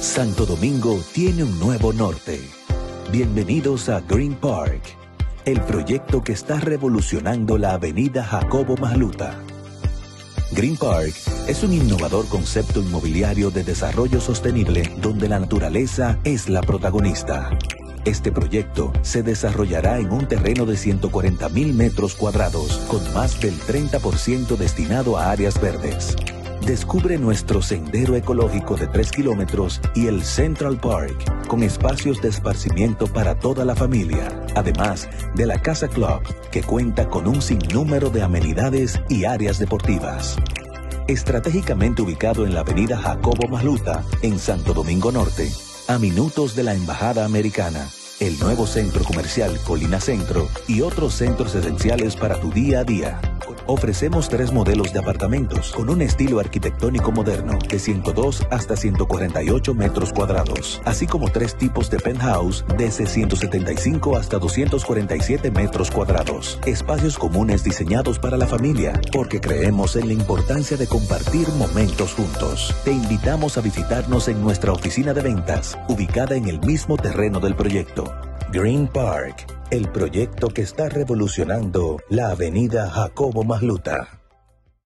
Santo Domingo tiene un nuevo norte. Bienvenidos a Green Park, el proyecto que está revolucionando la avenida Jacobo Mahluta. Green Park es un innovador concepto inmobiliario de desarrollo sostenible donde la naturaleza es la protagonista. Este proyecto se desarrollará en un terreno de 140 mil metros cuadrados, con más del 30% destinado a áreas verdes. Descubre nuestro sendero ecológico de 3 kilómetros y el Central Park, con espacios de esparcimiento para toda la familia, además de la Casa Club, que cuenta con un sinnúmero de amenidades y áreas deportivas. Estratégicamente ubicado en la avenida Jacobo Maluta, en Santo Domingo Norte, a minutos de la Embajada Americana, el nuevo centro comercial Colina Centro y otros centros esenciales para tu día a día. Ofrecemos tres modelos de apartamentos con un estilo arquitectónico moderno de 102 hasta 148 metros cuadrados, así como tres tipos de penthouse desde 175 hasta 247 metros cuadrados. Espacios comunes diseñados para la familia, porque creemos en la importancia de compartir momentos juntos. Te invitamos a visitarnos en nuestra oficina de ventas, ubicada en el mismo terreno del proyecto. Green Park el proyecto que está revolucionando la avenida Jacobo Masluta.